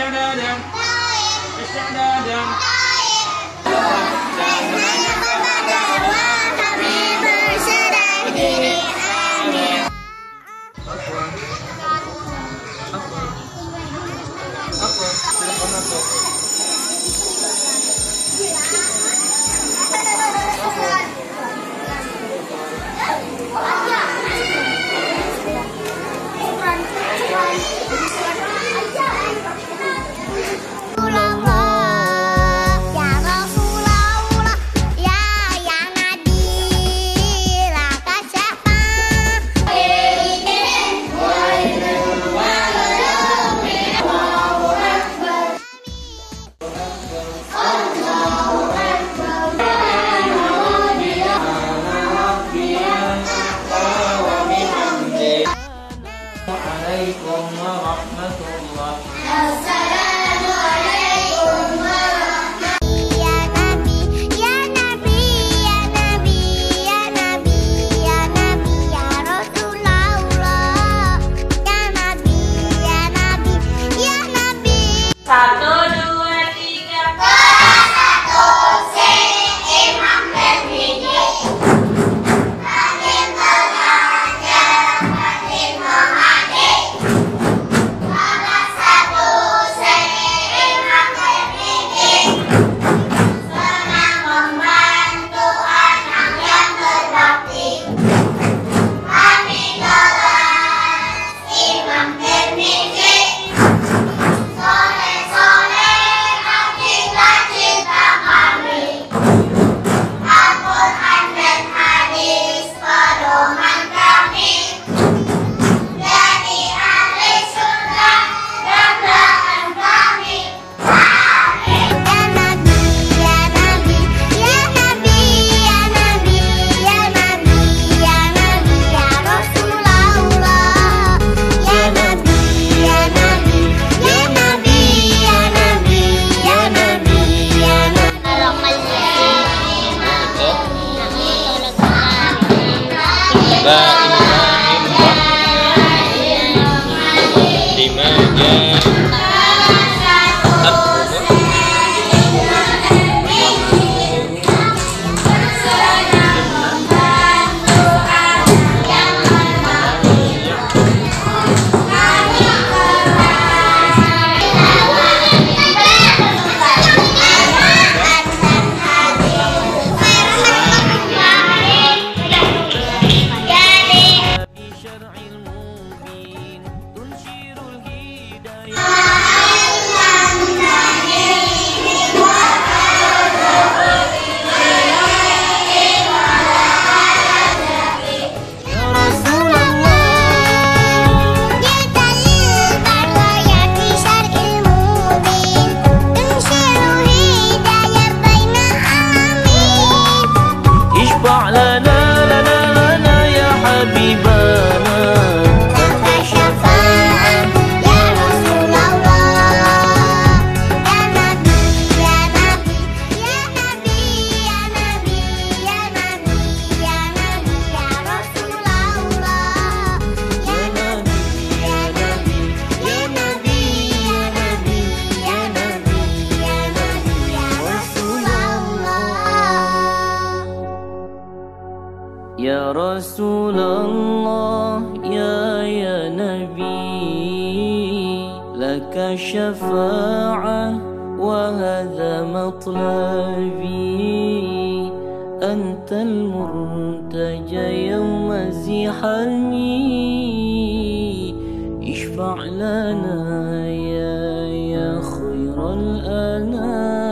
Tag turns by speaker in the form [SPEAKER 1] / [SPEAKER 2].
[SPEAKER 1] Bye. Tá, sabe? Então, happy birthday
[SPEAKER 2] يا رسول الله يا يا نبي لك شفاعة وهذا مطلبي. أنت المرتجى يوم زحامي اشفع لنا يا يا خير الأنام.